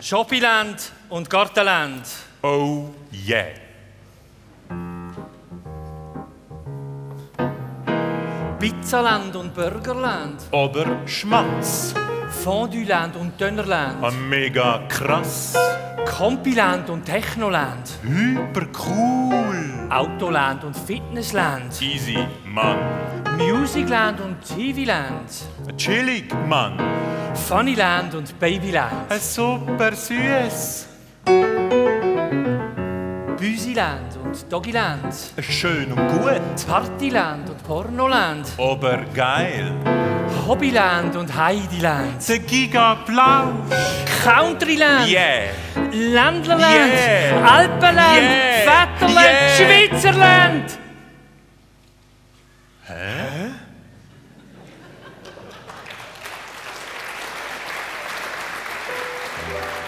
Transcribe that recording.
Shoppingland und Gartenland. Oh yeah. Pizzaland und Burgerland. Aber Schmatz. Fonduland und Dönerland. Ah, mega krass. Compiland und Technoland. Hyper cool. Autoland und Fitnessland. Easy, Mann. Musicland und TV-Land. Chillig, Mann. Funnyland und Babyland. Äh, Super süß. Büsiland und Doggyland. Schön und gut. Partyland und Pornoland. Aber geil. Hobbyland und Heidiland. Der Gigaplausch. Countryland. Yeah. Ländlerland. Yeah. Alpenland. Yeah. Vetterland. Yeah. Schweizerland. Yeah.